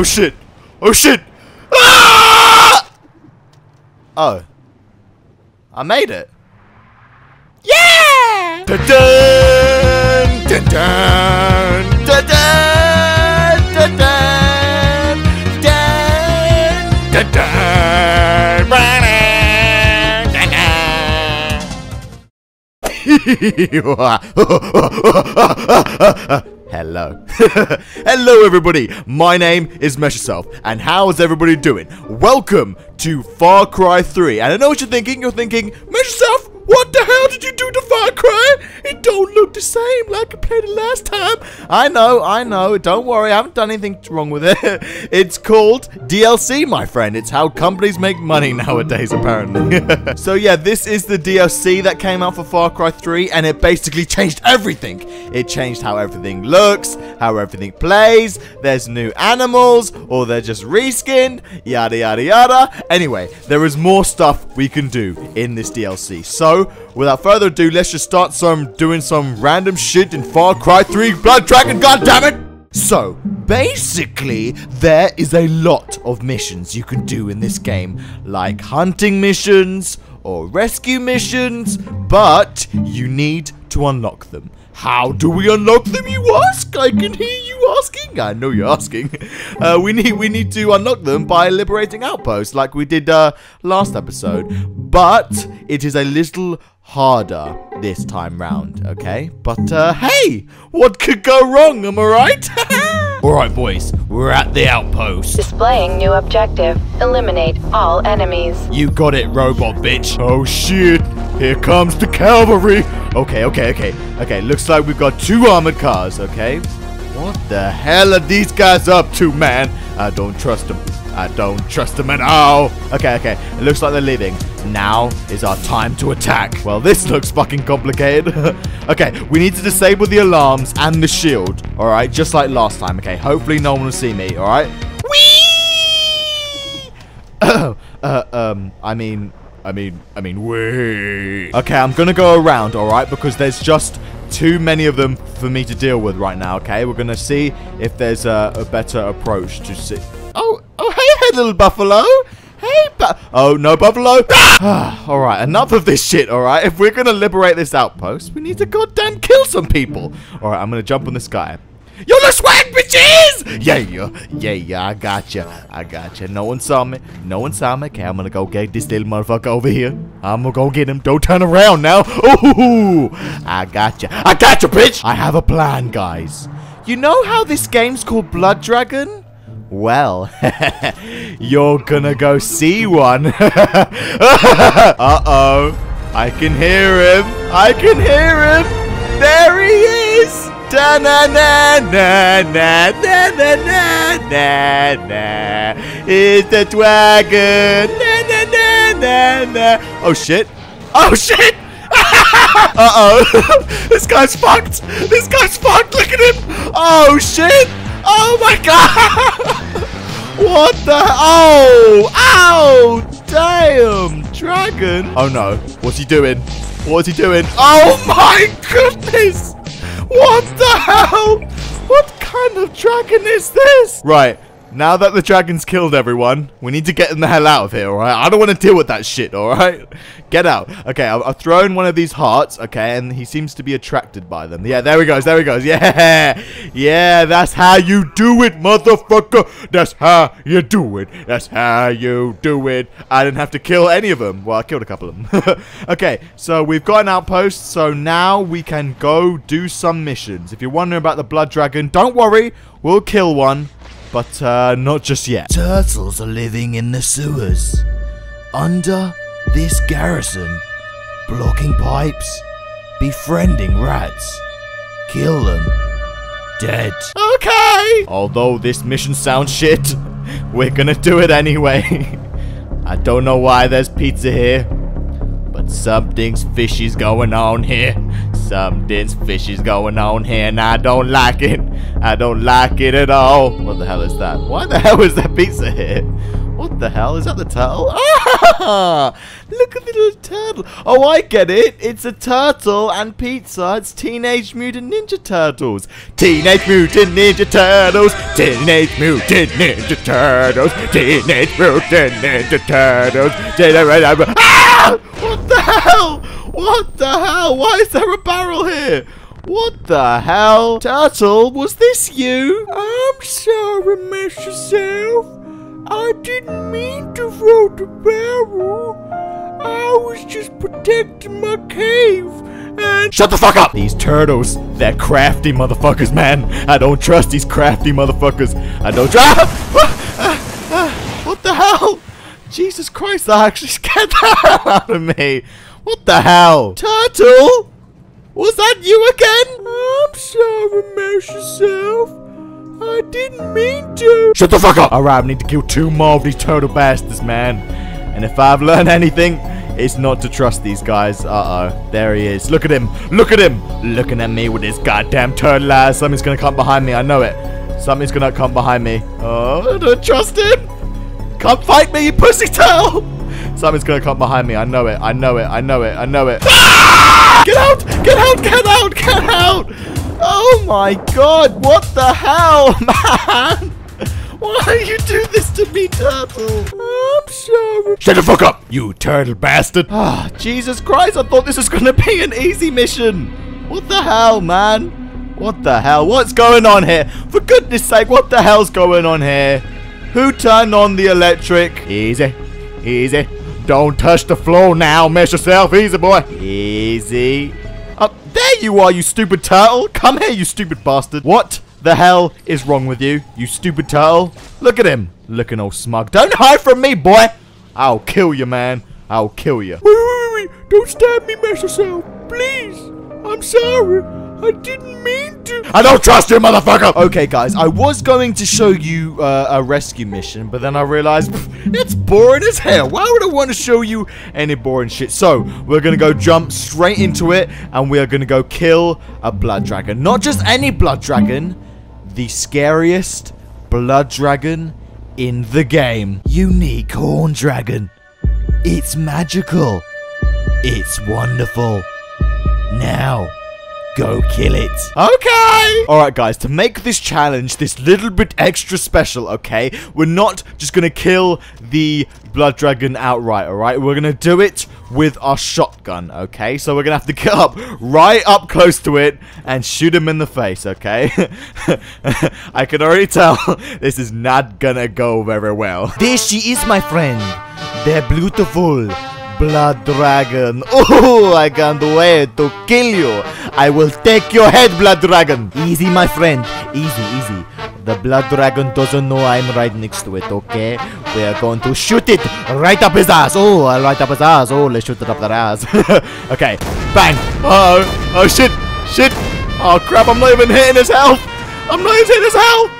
Oh shit! Oh shit! Ah! Oh. I made it. Yeah! Dun dun! Dun dun! Dun dun! Dun dun! Dun! Dun dun! Hello. Hello everybody, my name is Mess Yourself, and how's everybody doing? Welcome to Far Cry 3, and I know what you're thinking, you're thinking, Mess Yourself, what the hell did you do to Far Cry? It don't look the same like I played it last time. I know, I know, don't worry, I haven't done anything wrong with it. It's called DLC, my friend. It's how companies make money nowadays, apparently. so yeah, this is the DLC that came out for Far Cry 3, and it basically changed everything. It changed how everything looks, how everything plays, there's new animals, or they're just reskinned, yada yada yada. Anyway, there is more stuff we can do in this DLC. So, without further ado, let's just start some doing some random shit in Far Cry 3 Blood Dragon, goddammit! So, basically, there is a lot of missions you can do in this game, like hunting missions or rescue missions, but you need to unlock them. How do we unlock them, you ask? I can hear you asking. I know you're asking. Uh, we need we need to unlock them by liberating outposts, like we did uh, last episode. But it is a little harder this time round, okay? But uh, hey, what could go wrong? Am I right? All right, boys, we're at the outpost. Displaying new objective. Eliminate all enemies. You got it, robot bitch. Oh shit, here comes the cavalry. Okay, okay, okay. Okay, looks like we've got two armored cars, okay? What the hell are these guys up to, man? I don't trust them. I don't trust them at all. Okay, okay. It looks like they're leaving. Now is our time to attack. Well, this looks fucking complicated. okay, we need to disable the alarms and the shield. All right, just like last time. Okay, hopefully no one will see me. All right. Whee! uh, um, I mean, I mean, I mean, wait. Okay, I'm gonna go around, all right, because there's just too many of them for me to deal with right now. Okay, we're gonna see if there's a, a better approach to see. Oh, oh, hey, hey, little buffalo. Hey, but oh no, buffalo. all right, enough of this shit. All right, if we're gonna liberate this outpost, we need to goddamn kill some people. All right, I'm gonna jump on this guy. Yo, the swag, bitches! Yeah, yeah, yeah, yeah, I got you. I got you. No one saw me. No one saw me. Okay, I'm gonna go get this little motherfucker over here. I'm gonna go get him. Don't turn around now. Ooh, I got you. I got you, bitch! I have a plan, guys. You know how this game's called Blood Dragon? Well, you're gonna go see one. Uh-oh. I can hear him. I can hear him. There he is. Da na na na na na na na na na. It's the dragon. Na na na na na. Oh shit. Oh shit. uh oh. this guy's fucked. This guy's fucked. Look at him. Oh shit. Oh my god. What the? Oh! Ow! Damn! Dragon! Oh no. What's he doing? What's he doing? Oh my goodness! What the hell? What kind of dragon is this? Right. Now that the dragon's killed everyone, we need to get them the hell out of here, alright? I don't want to deal with that shit, alright? Get out. Okay, I've, I've thrown one of these hearts, okay, and he seems to be attracted by them. Yeah, there he goes, there he goes. Yeah, yeah, that's how you do it, motherfucker. That's how you do it. That's how you do it. I didn't have to kill any of them. Well, I killed a couple of them. okay, so we've got an outpost, so now we can go do some missions. If you're wondering about the blood dragon, don't worry, we'll kill one. But uh, not just yet. Turtles are living in the sewers. Under this garrison. Blocking pipes. Befriending rats. Kill them. Dead. Okay. Although this mission sounds shit, we're gonna do it anyway. I don't know why there's pizza here. But something's fishy's going on here. Something's fishy's going on here, and I don't like it. I don't like it at all. What the hell is that? Why the hell is that pizza here? What the hell? Is that the turtle? Ah! Look at the little turtle. Oh, I get it. It's a turtle and pizza. It's Teenage Mutant Ninja Turtles. Teenage Mutant Ninja Turtles. Teenage Mutant Ninja Turtles. Teenage Mutant Ninja Turtles. Ah! What the hell? What the hell? Why is there a barrel here? What the hell? Turtle, was this you? I'm sorry, Mr. Self. I didn't mean to throw the barrel. I was just protecting my cave and... Shut the fuck up! These turtles, they're crafty motherfuckers, man. I don't trust these crafty motherfuckers. I don't trust... what the hell? Jesus Christ, that actually scared the hell out of me. What the hell? Turtle? Was that you again? I'm sorry, Master Self. I didn't mean to. Shut the fuck up! Alright, I need to kill two more of these turtle bastards, man. And if I've learned anything, it's not to trust these guys. Uh-oh. There he is. Look at him. Look at him. Looking at me with his goddamn turtle eyes. Something's gonna come behind me. I know it. Something's gonna come behind me. Oh, I don't trust him. Come fight me, you pussy turtle. Something's gonna come behind me. I know it. I know it. I know it. I know it. Ah! Get out! Get out! Get out! Get out! Oh my god, what the hell, man? Why you do this to me, Turtle? I'm sorry. Shut the fuck up, you turtle bastard. Ah, Jesus Christ, I thought this was going to be an easy mission. What the hell, man? What the hell? What's going on here? For goodness sake, what the hell's going on here? Who turned on the electric? Easy. Easy. Don't touch the floor now. Mess yourself. Easy, boy. Easy. Up There you are, you stupid turtle. Come here, you stupid bastard. What the hell is wrong with you, you stupid turtle? Look at him, looking all smug. Don't hide from me, boy. I'll kill you, man. I'll kill you. Wait, wait, wait, wait. Don't stab me, Master Cell. Please. I'm sorry. I didn't mean to. I don't trust you, motherfucker. Okay, guys, I was going to show you uh, a rescue mission, but then I realized it's boring as hell. Why would I want to show you any boring shit? So we're gonna go jump straight into it, and we are gonna go kill a blood dragon. Not just any blood dragon, the scariest blood dragon in the game. Unique horn dragon. It's magical. It's wonderful. Now. Go kill it. Okay. All right, guys, to make this challenge this little bit extra special, okay, we're not just going to kill the blood dragon outright, all right? We're going to do it with our shotgun, okay? So we're going to have to get up right up close to it and shoot him in the face, okay? I can already tell this is not going to go very well. There she is, my friend. They're beautiful. Blood Dragon. Oh, I can't wait to kill you. I will take your head, Blood Dragon. Easy, my friend. Easy, easy. The Blood Dragon doesn't know I'm right next to it, okay? We are going to shoot it right up his ass. Oh, right up his ass. Oh, let's shoot it up their ass. okay, bang. Oh, oh shit, shit. Oh crap, I'm not even hitting his health. I'm not even hitting his health.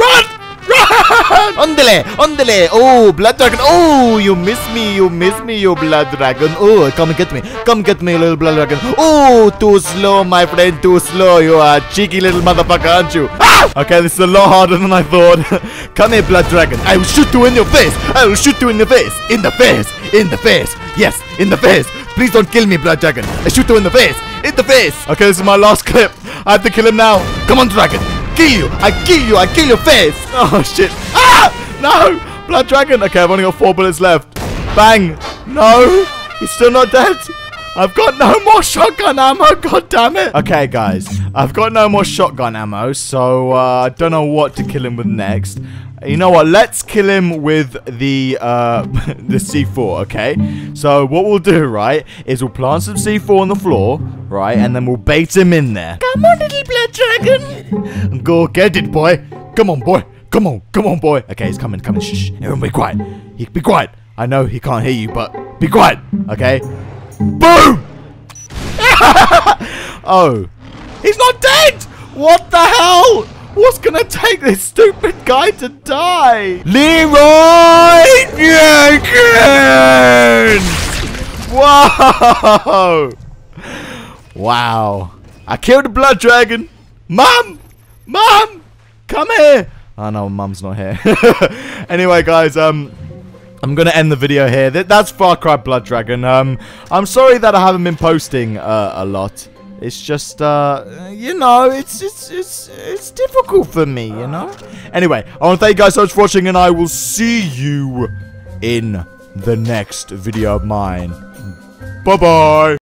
Run! Ondele! Ondele! Oh, blood dragon! Oh, you miss me! You miss me, you blood dragon! Oh, come get me! Come get me, little blood dragon! Oh, too slow, my friend! Too slow! You are cheeky little motherfucker, aren't you? Ah! Okay, this is a lot harder than I thought. come here, blood dragon! I will shoot you in your face! I will shoot you in the face! In the face! In the face! Yes, in the face! Please don't kill me, blood dragon! I shoot you in the face! In the face! Okay, this is my last clip. I have to kill him now. Come on, dragon! Kill you! I kill you! I kill your face! Oh shit! Ah! No! Blood dragon! Okay, I've only got four bullets left. Bang! No! He's still not dead! I've got no more shotgun ammo, god damn it! Okay, guys, I've got no more shotgun ammo, so uh, I don't know what to kill him with next. You know what? Let's kill him with the uh, the C4, okay? So what we'll do, right, is we'll plant some C4 on the floor, right, and then we'll bait him in there. Come on, little blood dragon. Go get it, boy. Come on, boy. Come on, come on, boy. Okay, he's coming, coming. Shh, everyone be quiet. He, be quiet. I know he can't hear you, but be quiet, okay? Boom! oh, he's not dead! What the hell? What's gonna take this stupid guy to die? Leroy Jenkins! Whoa! Wow. I killed a blood dragon. Mom! Mom! Come here! Oh no, Mum's not here. anyway, guys, um, I'm gonna end the video here. That, that's Far Cry Blood Dragon. Um, I'm sorry that I haven't been posting uh, a lot. It's just, uh, you know, it's it's it's it's difficult for me, you know. Anyway, I want to thank you guys so much for watching, and I will see you in the next video of mine. Bye bye.